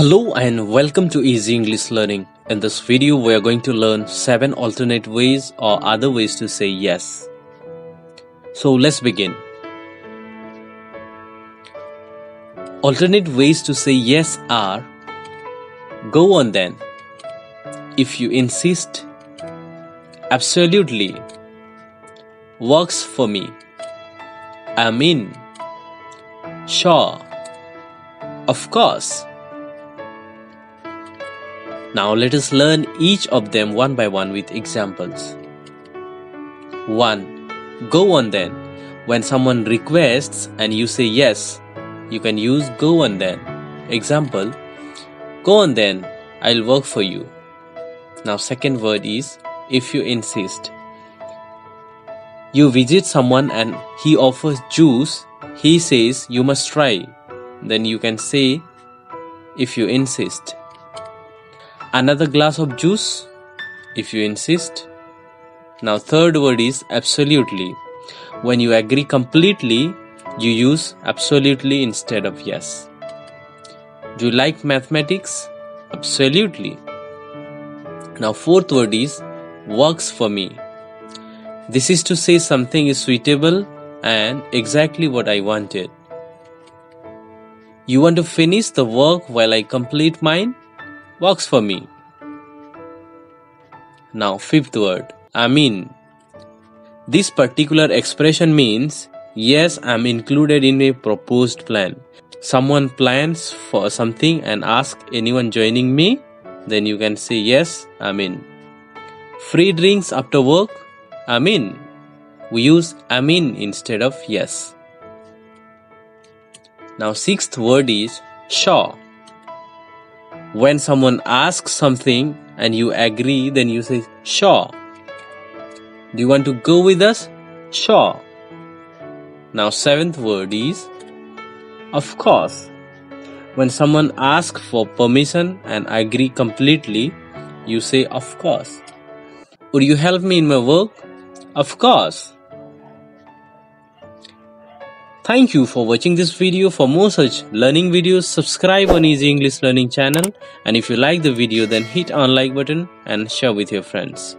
Hello and welcome to Easy English Learning. In this video, we are going to learn 7 alternate ways or other ways to say yes. So let's begin. Alternate ways to say yes are Go on then. If you insist, Absolutely. Works for me. I'm in. Sure. Of course. Now let us learn each of them one by one with examples. 1. Go on then. When someone requests and you say yes, you can use go on then. Example Go on then, I'll work for you. Now, second word is if you insist. You visit someone and he offers juice, he says you must try. Then you can say if you insist. Another glass of juice if you insist. Now, third word is absolutely. When you agree completely, you use absolutely instead of yes. Do you like mathematics? Absolutely. Now, fourth word is works for me. This is to say something is suitable and exactly what I wanted. You want to finish the work while I complete mine? Works for me. Now, fifth word, I mean. This particular expression means yes, I'm included in a proposed plan. Someone plans for something and asks anyone joining me, then you can say yes, I'm in. Free drinks after work, I'm in. We use I'm in instead of yes. Now, sixth word is sure. When someone asks something and you agree, then you say sure. Do you want to go with us? Sure. Now, seventh word is of course. When someone asks for permission and I agree completely, you say of course. Would you help me in my work? Of course. Thank you for watching this video. For more such learning videos, subscribe on Easy English Learning channel. And if you like the video, then hit on like button and share with your friends.